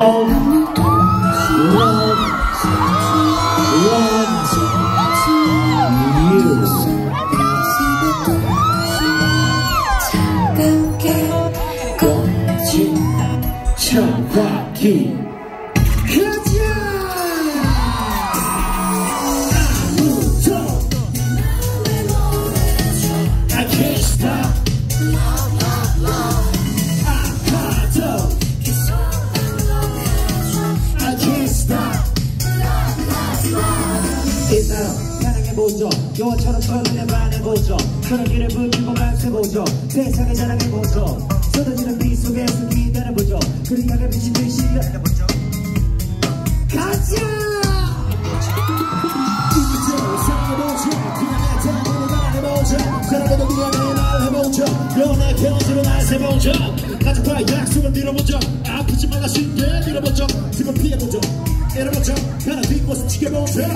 love, love, love 차갑게 you. 꽃이 보죠 영화처럼 처음에 반해보죠 소나기를 불피고 감싸보죠 세상을 자랑해보죠 쏟아지는 비 속에서 기다려보죠 그리 향해 비친 듯이 달려보죠 가자! 사랑해도 편지로 날 세보자 가족과의 약속을 밀어보자 아프지 말라 쉽게 밀어보자 등을 피해보자 이러보자 가는 뒷모습 지켜보자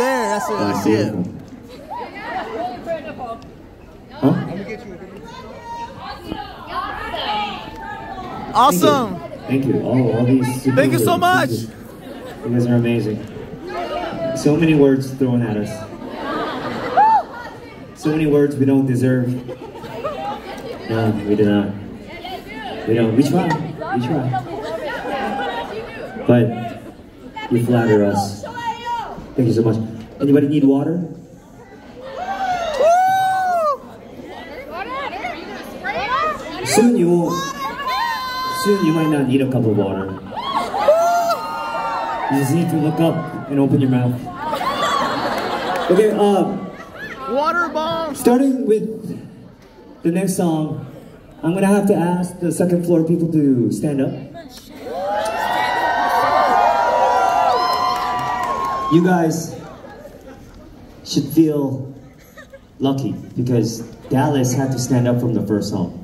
there. That's it. I see it. Huh? Awesome. Thank you. All, all these. Thank you so much. You guys are amazing. So many words thrown at us. So many words we don't deserve. No, we do not. We don't. We try. We try. But you flatter us. Thank you so much. Anybody need water? Soon you, will soon you might not need a cup of water. You just need to look up and open your mouth. Okay, uh, Water bomb. starting with the next song, I'm gonna have to ask the second floor people to stand up. you guys should feel lucky because Dallas had to stand up from the first song.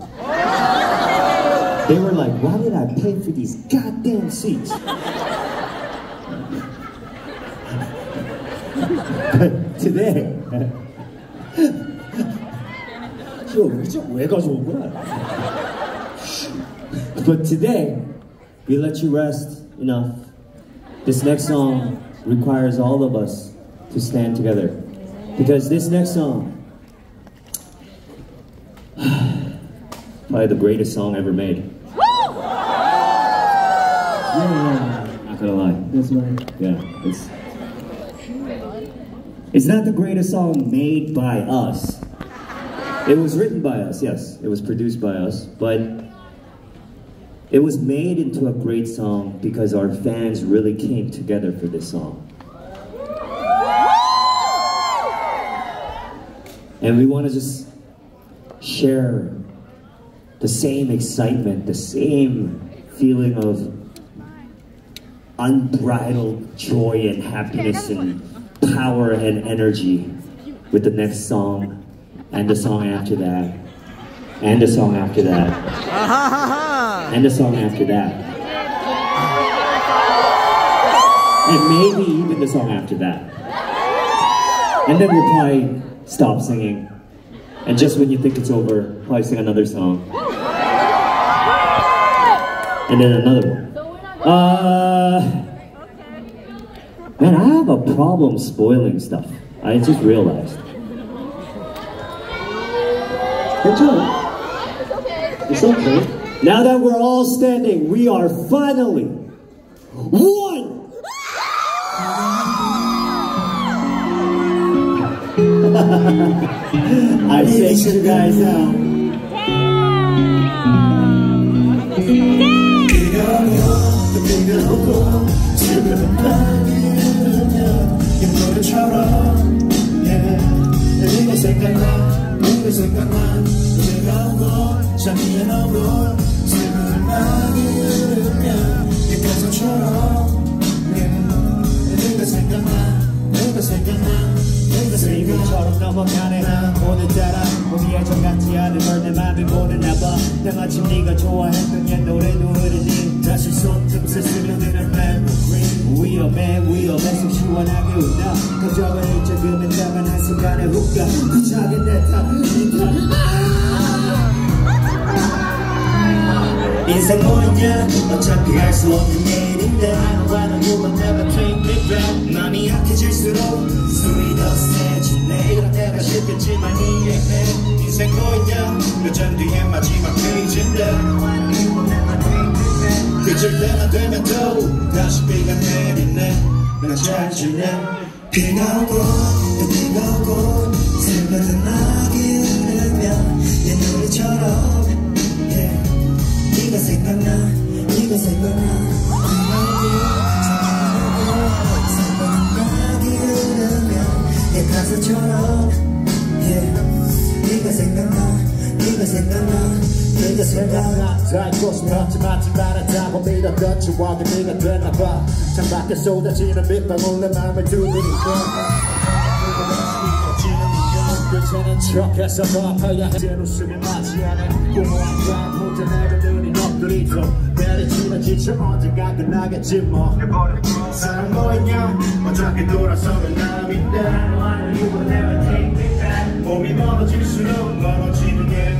They were like, why did I pay for these goddamn seats? but today, but today, we let you rest enough. This next song requires all of us to stand together. Because this next song, probably the greatest song ever made. Yeah, yeah, not gonna lie. That's right. Yeah, it's it's not the greatest song made by us. It was written by us, yes. It was produced by us, but it was made into a great song because our fans really came together for this song. And we want to just share the same excitement, the same feeling of unbridled joy and happiness and power and energy with the next song and the song after that. And the song after that. And the song after that. And maybe even the song after that and then we'll probably stop singing and just when you think it's over probably sing another song and then another one uh, man, I have a problem spoiling stuff. I just realized. It's okay. It's okay. Now that we're all standing, we are finally one. I thank you guys out. 때마침 네가 좋아했던 옛 노래도 흐르니 다시 손틈새 스며드는 memory 위험해 위험해. 속 시원하게 웃나? 감정을 조금은 담은 한순간의 후가 구차게 내탓 인생 뭐냐 어차피 할수 없는 일인데. Why don't you never take me back. 맘이 약해질수록 술이 더 세지네. 이런 내가 싶겠지만 이해해. 인생 뭐냐 몇년 뒤에 마 그칠 때만 되면 또 다시 비가 내리네. 난 잘 지내. 비가 오고 또 비가 오고 새벽은 나게 흐르면 옛 노래처럼. 네가 생각나 네가 생각나. 생각나게 흐르면 내 가사처럼 알고 싶었지 맞지 말았다고 믿었던 추억이 네가 됐나봐. 창밖에 쏟아지는 빗방울 내 맘을 두드리고. 척해서 더 아파야 해. 웃음이 맞지 않아 고모한 밤 혼자 내려드는 엎드리죠. 내리치는 지쳐 언젠가 끝나겠지 뭐. 사랑 뭐였냐? 어차피 돌아서는 남인데. 몸이 멀어질수록 멀어지는 게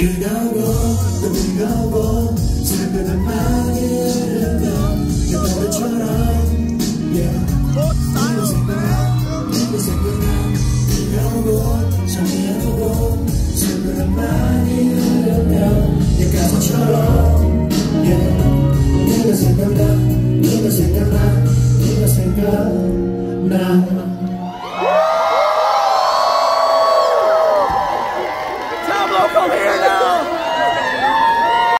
뜨거워 또 뜨거워 슬픈 많이 흐르면 그날처럼 이거 생각나 이거 생각나 뜨거워 잠이 안 오고 슬픈 많이 흐르면